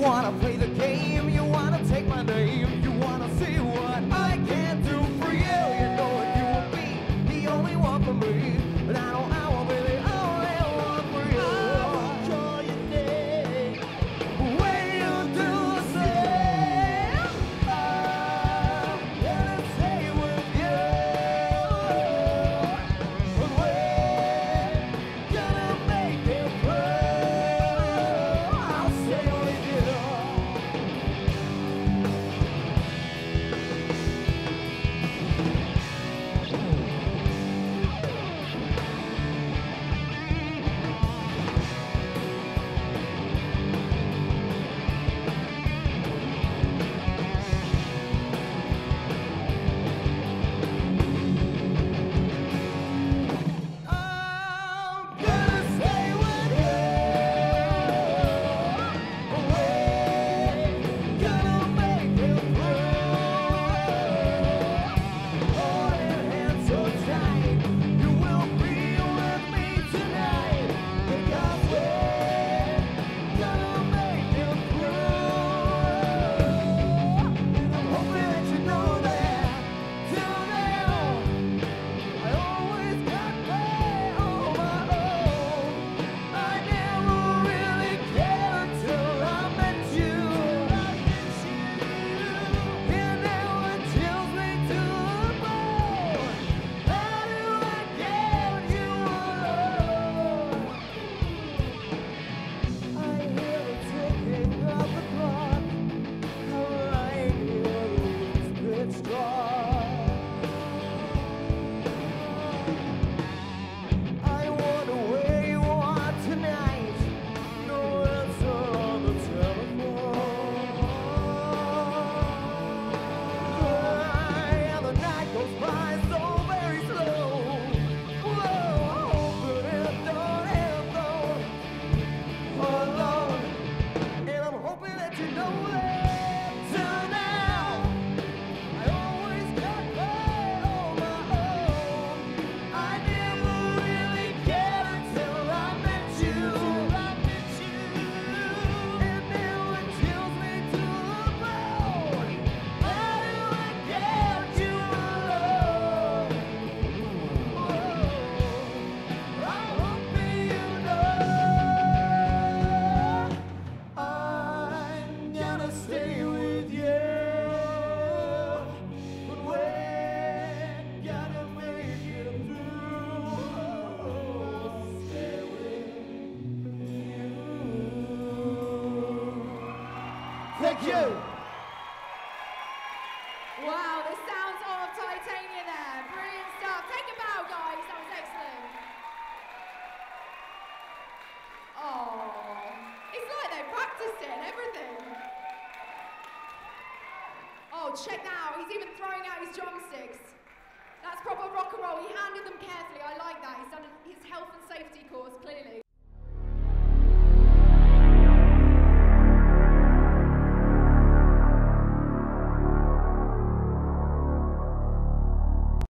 wanna play the game, you wanna take my name. You. Wow, the sounds of Tytania there. Brilliant stuff. Take a bow, guys. That was excellent. Oh, it's like they practiced it and everything. Oh, check out. He's even throwing out his drumsticks.